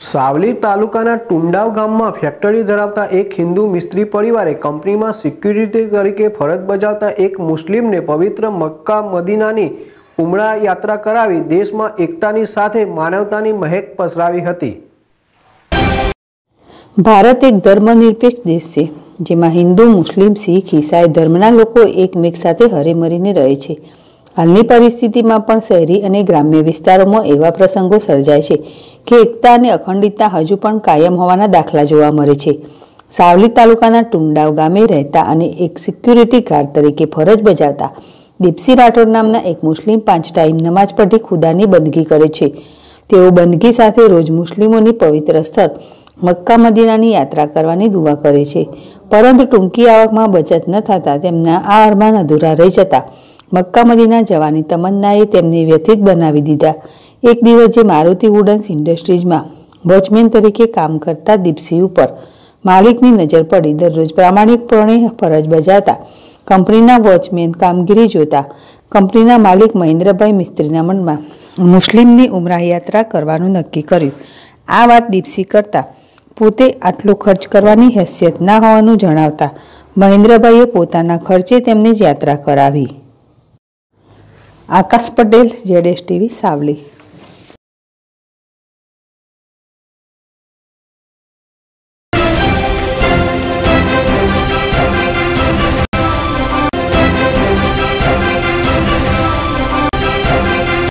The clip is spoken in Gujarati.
સાવલી તાલુકાના ટુંડાવ ગામમાં ફેક્ટરી ધરાવતા એક હિન્દુ મિસ્ત્રી પરિવારે કંપનીમાં સિક્યુરિટી તરીકે ફરજ બજાવતા એક મુસ્લિમને પવિત્ર મક્કા મદીનાની ઉમરા યાત્રા કરાવી દેશમાં એકતાની સાથે માનવતાની મહેક પસરાવી હતી. ભારત એક ધર્મનિરપેક્ષ દેશ છે, જેમાં હિન્દુ, મુસ્લિમ, શીખ, ઈસાઈ ધર્મના લોકો એકમેક સાથે હરેમરીને રહે છે. હાલની પરિસ્થિતિમાં પણ શહેરી અને ગ્રામ્ય વિસ્તારોમાં એવા પ્રસંગો સર્જાય છે કે એકતા અને અખંડિતતા હજુ પણ કાયમ હોવાના દાખલા જોવા મળે છે. સાવલી તાલુકાના ટુંડાવ ગામે રહેતા અને એક સિક્યુરિટી ગાર્ડ તરીકે ફરજ બજાવતા દીપસી રાઠોડ નામના એક મુસ્લિમ પાંચ ટાઈમ નમાજ પઢી ખુદાની બંદગી કરે છે. તેઓ બંદગી સાથે રોજ મુસ્લિમોની પવિત્ર સ્થળ મક્કા મદીનાની યાત્રા કરવાની દુવા કરે છે. પરંતુ ટૂંકી આવકમાં બચત ન થતાં તેમના આ અરમાન અધૂરા રહી જતા મક્કા મદીના જવાની તમન્નાએ તેમને વ્યથિત બનાવી દીધા. એક દિવસ જે મારુતિ વુડન્સ ઇન્ડસ્ટ્રીઝમાં વોચમેન તરીકે કામ કરતા દીપસી ઉપર માલિકની નજર પડી. દરરોજ પ્રામાણિકપણે ફરજ બજાવતા કંપનીના વોચમેન કામગીરી જોતા કંપનીના માલિક મહેન્દ્રભાઈ મિસ્ત્રીના મનમાં મુસ્લિમની ઉમરા યાત્રા કરવાનું નક્કી કર્યું. આ વાત દીપસી કરતા પોતે આટલો ખર્ચ કરવાની હેસિયત ના હોવાનું જણાવતા મહેન્દ્રભાઈએ પોતાના ખર્ચે તેમની યાત્રા કરાવી. આકાશ પટેલ જેડેશ ટીવી સાવલી.